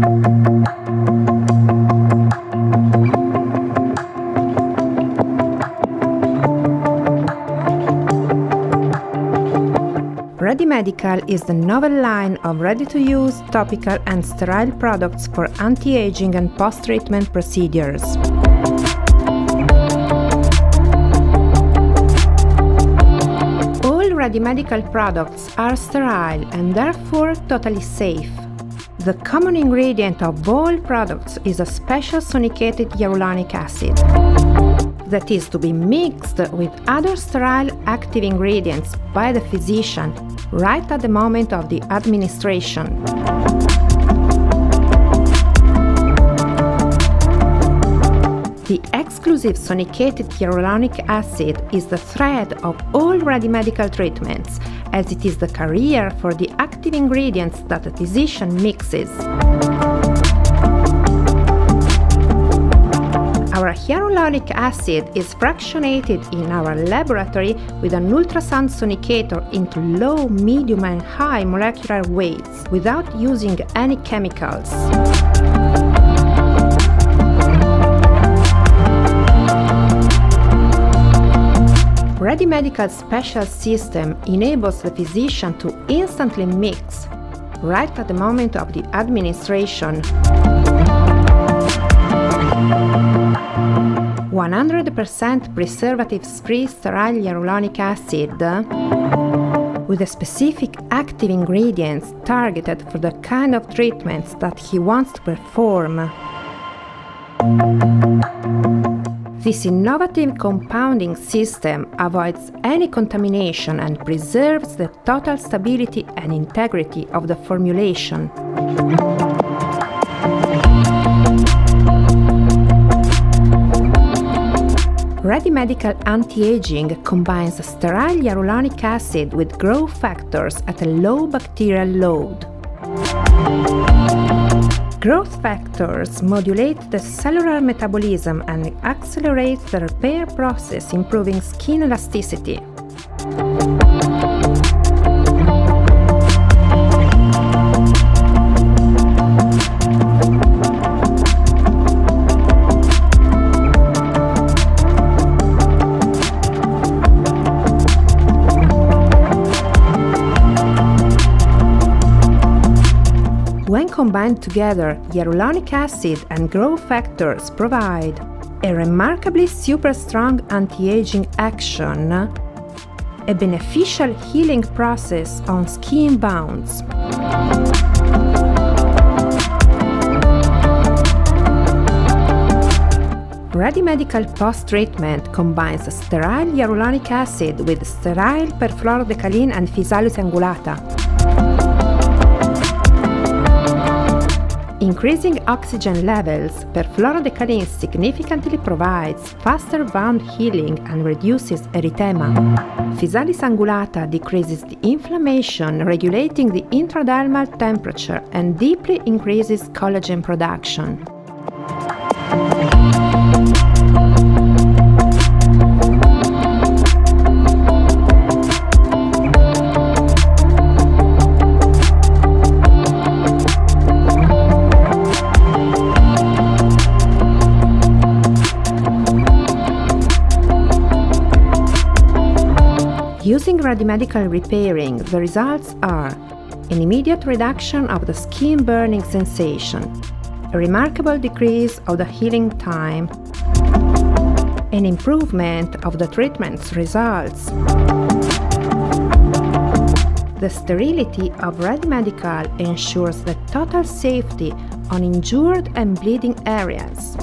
Ready Medical is the novel line of ready to use, topical, and sterile products for anti aging and post treatment procedures. All Ready Medical products are sterile and therefore totally safe. The common ingredient of all products is a special sonicated hyaluronic acid that is to be mixed with other sterile active ingredients by the physician right at the moment of the administration. The exclusive sonicated hyaluronic acid is the thread of all ready medical treatments, as it is the carrier for the active ingredients that the physician mixes. Our hyaluronic acid is fractionated in our laboratory with an ultrasound sonicator into low, medium and high molecular weights without using any chemicals. Ready Medical's special system enables the physician to instantly mix, right at the moment of the administration, 100% preservative-free sterile hyaluronic acid with a specific active ingredients targeted for the kind of treatments that he wants to perform. This innovative compounding system avoids any contamination and preserves the total stability and integrity of the formulation. Ready Medical Anti-Aging combines sterile hyaluronic acid with growth factors at a low bacterial load. Growth factors modulate the cellular metabolism and accelerate the repair process, improving skin elasticity. Combined together, hyaluronic acid and growth factors provide a remarkably super strong anti-aging action, a beneficial healing process on skin bounds. Ready Medical post-treatment combines sterile hyaluronic acid with sterile perfluorodecalin and physalis angulata. Increasing oxygen levels, perfluorodecalin significantly provides faster wound healing and reduces erythema. Physalis angulata decreases the inflammation, regulating the intradermal temperature and deeply increases collagen production. Using Ready Medical repairing, the results are an immediate reduction of the skin burning sensation, a remarkable decrease of the healing time, an improvement of the treatment's results. The sterility of Ready Medical ensures the total safety on injured and bleeding areas.